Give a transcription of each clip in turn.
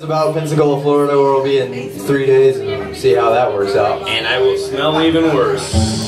It's about Pensacola, Florida, where we'll be in three days and see how that works out. And I will smell even worse.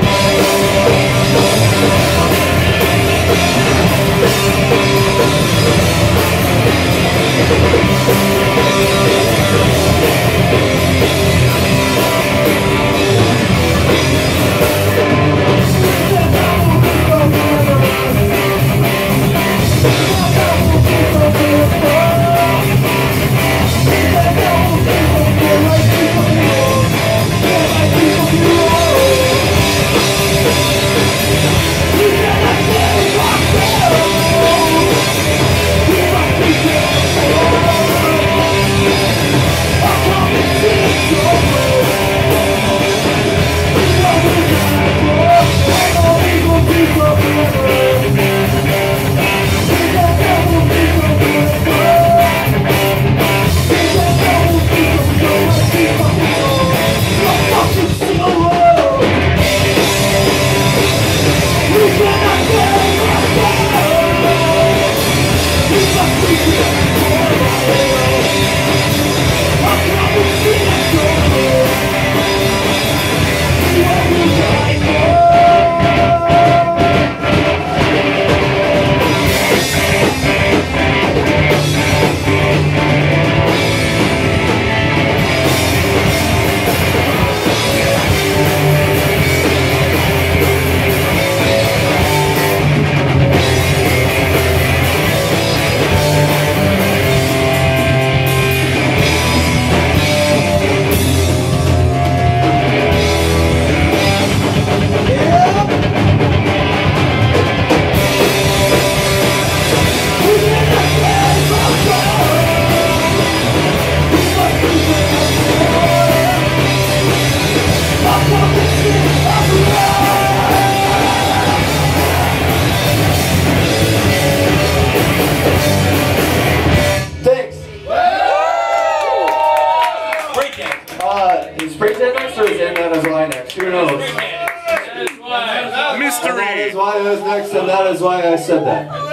Is Praise next or is And That Is Why next? Who knows? Mystery! That is why I was next and that is why I said that.